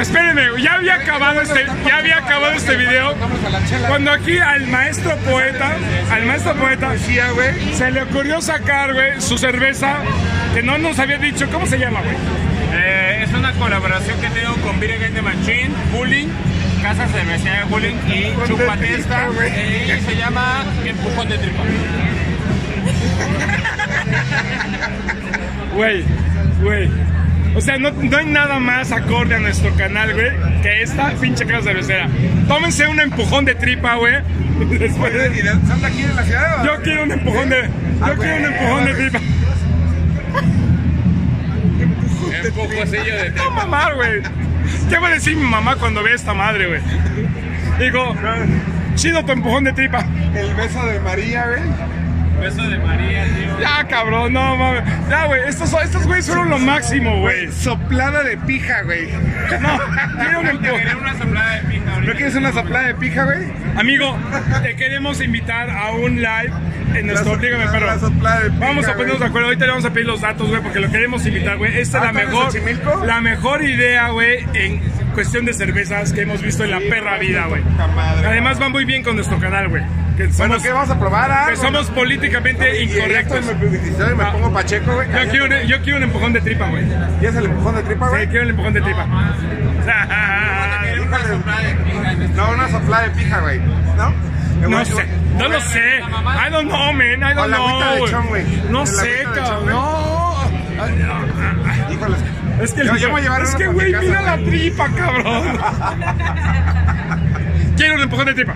Espérenme, güey, ya había acabado este, ya había acabado este video. Cuando aquí al maestro poeta, al maestro poeta, se le ocurrió sacar, güey, su cerveza que no nos había dicho, ¿cómo se llama, güey? Eh, es una colaboración que tengo con Beer Against the Machine, Bullying, Casa Cervecería de Bullying y Chupatesta. Y se llama Empujón de Tripa. Güey, güey. O sea, no, no hay nada más acorde a nuestro canal, güey, que esta pinche casa cervecera. Tómense un empujón de tripa, güey. Después de- ¿Son de aquí de la ciudad? Yo quiero un empujón de. Ah, Yo quiero un empujón de tripa. Empujoncillo de No tripa. mamar, güey. ¿Qué va a decir mi mamá cuando ve esta madre, güey? Digo, chido tu empujón de tripa. El beso de María, güey. Beso de María, tío. Ya, cabrón, no mames. Ya, güey, estos, estos güeyes fueron lo máximo, güey. Soplada de pija, güey. No, quiero un Te quería empujón. una soplada de pija ahorita. ¿No quieres una soplada de pija, güey? Amigo, te queremos invitar a un live en nuestro La Dígame la- Perro. la soplada de pija, Vamos a ponernos de acuerdo. Ahorita le vamos a pedir los datos, güey, porque lo queremos invitar, güey. Esta es Ah, la ¿están en mejor, la mejor idea, güey, en cuestión de cervezas que hemos visto en la perra vida, güey. Puta madre. Además va muy bien con nuestro canal, güey. Que Bueno, ¿qué vamos a probar? Ah, que somos políticamente incorrectos. me publicitó y me Ah. pongo pacheco, güey. Yo quiero, un, yo quiero un empujón de tripa, güey. ¿Y es el empujón de tripa, Sí, güey? quiero el empujón de tripa. Este- No, una soplada de pija, güey. ¿No? No sé, no lo sé. I don't know, man. I don't know. No sé, cabrón. No. Híjoles. Es que, Yo- yo es que, güey, mira la tripa, cabrón. Quiero un empujón de tripa.